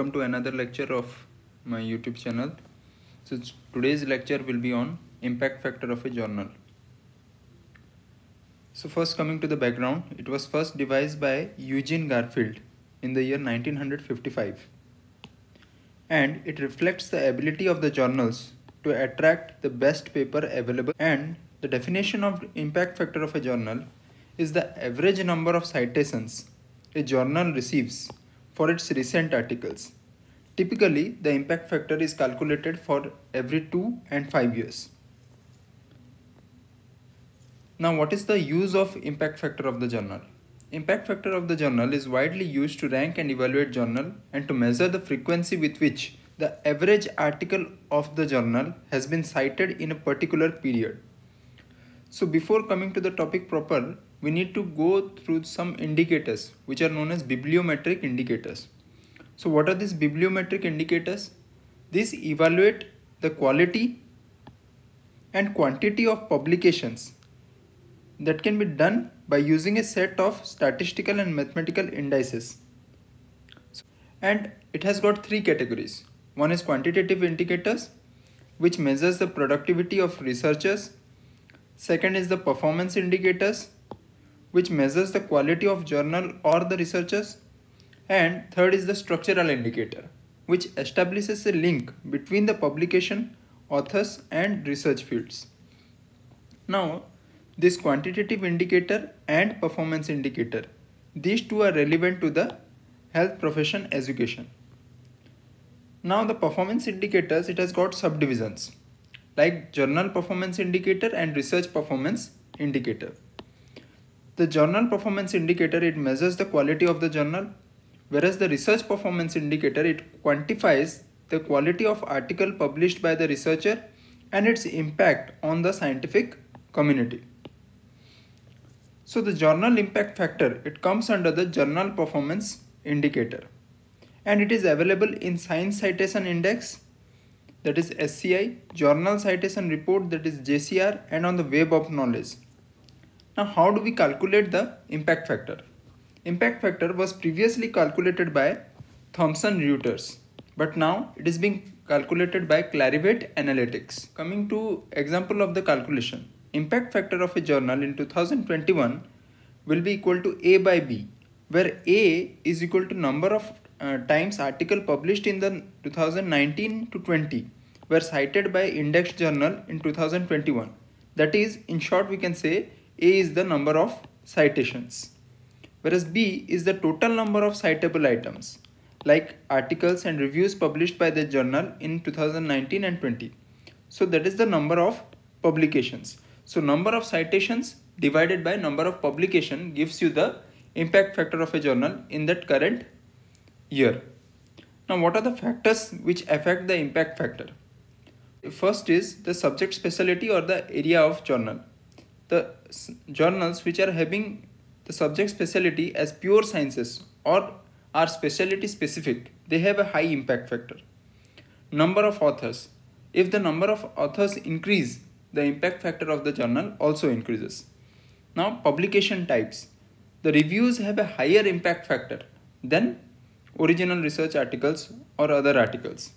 welcome to another lecture of my YouTube channel. So today's lecture will be on impact factor of a journal. So first coming to the background, it was first devised by Eugene Garfield in the year 1955 and it reflects the ability of the journals to attract the best paper available and the definition of impact factor of a journal is the average number of citations a journal receives for its recent articles. Typically, the impact factor is calculated for every 2 and 5 years. Now, what is the use of impact factor of the journal? Impact factor of the journal is widely used to rank and evaluate journal and to measure the frequency with which the average article of the journal has been cited in a particular period. So before coming to the topic proper, we need to go through some indicators which are known as bibliometric indicators. So what are these bibliometric indicators? These evaluate the quality and quantity of publications that can be done by using a set of statistical and mathematical indices. And it has got three categories. One is quantitative indicators which measures the productivity of researchers. Second is the performance indicators which measures the quality of journal or the researchers. And third is the structural indicator, which establishes a link between the publication, authors and research fields. Now, this quantitative indicator and performance indicator, these two are relevant to the health profession education. Now the performance indicators, it has got subdivisions like journal performance indicator and research performance indicator. The journal performance indicator, it measures the quality of the journal, whereas the research performance indicator, it quantifies the quality of article published by the researcher and its impact on the scientific community. So the journal impact factor, it comes under the journal performance indicator and it is available in Science Citation Index that is SCI, Journal Citation Report that is JCR and on the Web of Knowledge. Now how do we calculate the impact factor? Impact factor was previously calculated by Thomson Reuters but now it is being calculated by Clarivate Analytics. Coming to example of the calculation. Impact factor of a journal in 2021 will be equal to A by B where A is equal to number of uh, times article published in the 2019 to 20 were cited by index journal in 2021 that is in short we can say a is the number of citations, whereas B is the total number of citable items like articles and reviews published by the journal in 2019 and 20. So that is the number of publications. So number of citations divided by number of publication gives you the impact factor of a journal in that current year. Now what are the factors which affect the impact factor? First is the subject specialty or the area of journal the journals which are having the subject specialty as pure sciences or are specialty specific, they have a high impact factor. Number of authors. If the number of authors increase, the impact factor of the journal also increases. Now publication types. The reviews have a higher impact factor than original research articles or other articles.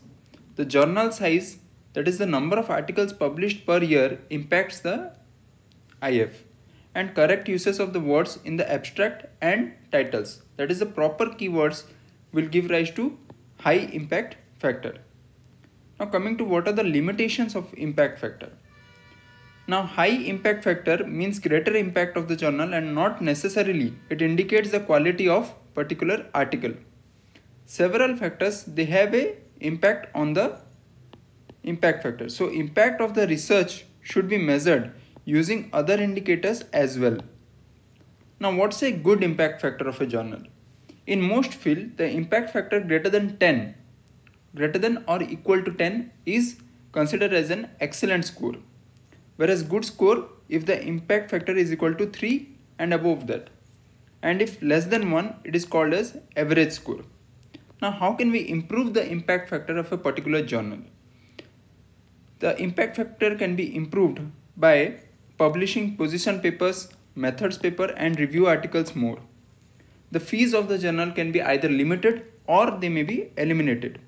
The journal size that is the number of articles published per year impacts the IF and correct uses of the words in the abstract and titles that is the proper keywords will give rise to high impact factor. Now coming to what are the limitations of impact factor. Now high impact factor means greater impact of the journal and not necessarily it indicates the quality of particular article. Several factors they have a impact on the impact factor. So impact of the research should be measured using other indicators as well. Now what's a good impact factor of a journal? In most field, the impact factor greater than 10, greater than or equal to 10 is considered as an excellent score. Whereas good score if the impact factor is equal to 3 and above that. And if less than 1, it is called as average score. Now how can we improve the impact factor of a particular journal? The impact factor can be improved by publishing position papers, methods paper and review articles more. The fees of the journal can be either limited or they may be eliminated.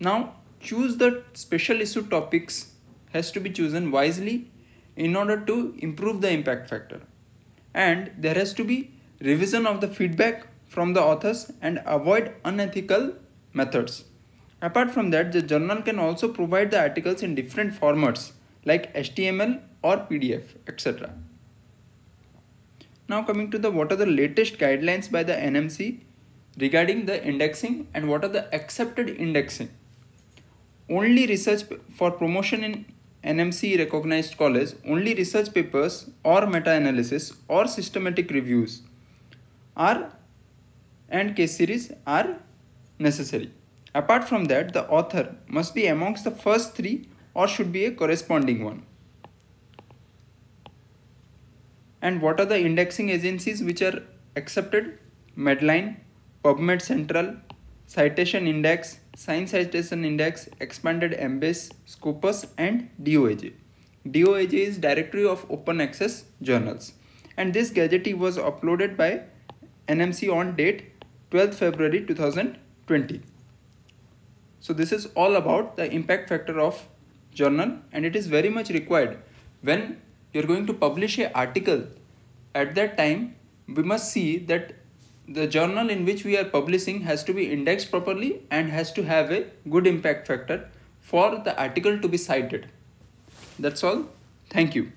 Now choose the special issue topics has to be chosen wisely in order to improve the impact factor. And there has to be revision of the feedback from the authors and avoid unethical methods. Apart from that, the journal can also provide the articles in different formats like HTML or PDF, etc. Now coming to the what are the latest guidelines by the NMC regarding the indexing and what are the accepted indexing. Only research for promotion in NMC recognized college, only research papers or meta-analysis or systematic reviews are and case series are necessary. Apart from that, the author must be amongst the first three or should be a corresponding one. And what are the indexing agencies which are accepted? Medline, PubMed Central, Citation Index, Science Citation Index, Expanded Embase, Scopus and DOAJ. DOAJ is Directory of Open Access Journals and this gadget was uploaded by NMC on date 12th February 2020. So this is all about the impact factor of journal and it is very much required when you're going to publish a article at that time we must see that the journal in which we are publishing has to be indexed properly and has to have a good impact factor for the article to be cited. That's all. Thank you.